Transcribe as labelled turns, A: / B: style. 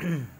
A: Mm-hmm.